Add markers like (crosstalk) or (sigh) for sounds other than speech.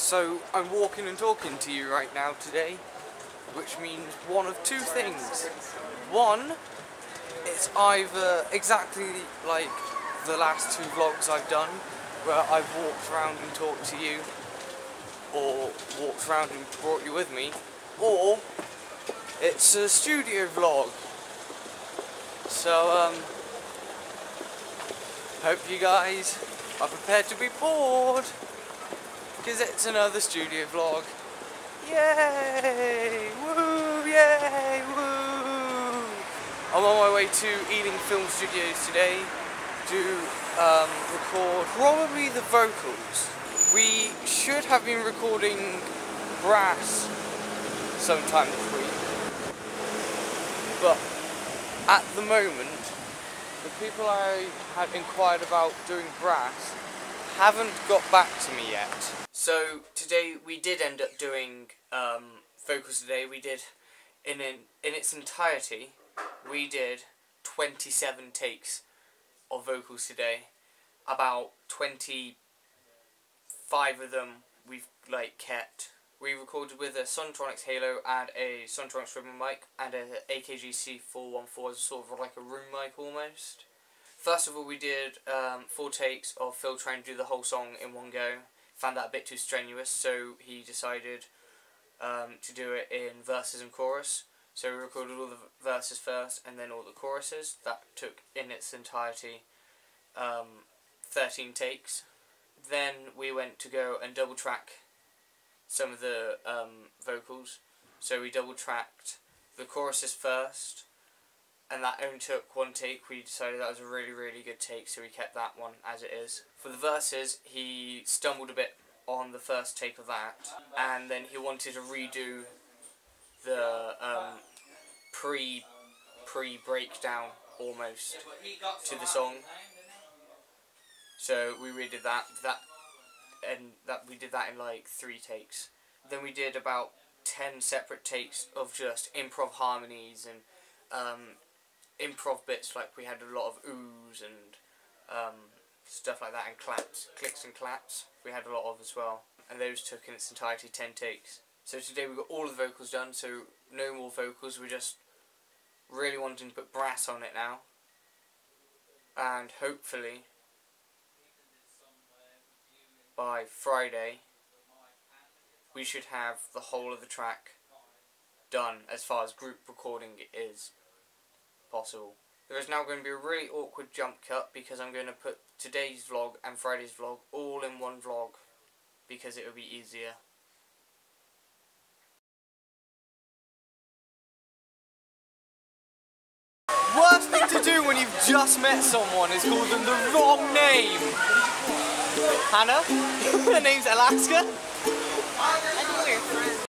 So I'm walking and talking to you right now today, which means one of two things. One, it's either exactly like the last two vlogs I've done, where I've walked around and talked to you, or walked around and brought you with me, or it's a studio vlog. So, um, hope you guys are prepared to be bored, because it's another studio vlog. Yay! Woo! Yay! Woo! I'm on my way to Ealing Film Studios today to um, record probably the vocals. We should have been recording brass sometime this week. But at the moment, the people I had inquired about doing brass haven't got back to me yet. So today we did end up doing um, vocals today. We did in in, in its entirety. We did 27 takes of vocals today. About 25 of them we've like kept. We recorded with a Sontronics Halo and a Sontronics ribbon mic and a AKG C414 as sort of like a room mic almost. First of all we did um, four takes of Phil trying to do the whole song in one go. Found that a bit too strenuous so he decided um, to do it in verses and chorus. So we recorded all the verses first and then all the choruses. That took in its entirety um, 13 takes. Then we went to go and double track some of the um, vocals. So we double tracked the choruses first and that only took one take. We decided that was a really, really good take, so we kept that one as it is. For the verses, he stumbled a bit on the first take of that, and then he wanted to redo the um, pre pre breakdown almost to the song. So we redid that that and that we did that in like three takes. Then we did about ten separate takes of just improv harmonies and um, improv bits. Like we had a lot of oohs and um, stuff like that, and claps, clicks and claps. We had a lot of as well, and those took in its entirety ten takes. So today we got all the vocals done. So no more vocals. We're just really wanting to put brass on it now, and hopefully by Friday we should have the whole of the track done as far as group recording is possible. There is now going to be a really awkward jump cut because I'm going to put today's vlog and Friday's vlog all in one vlog because it will be easier. Worst thing to do when you've just met someone is call them the wrong name. Hannah? (laughs) Her name's Alaska.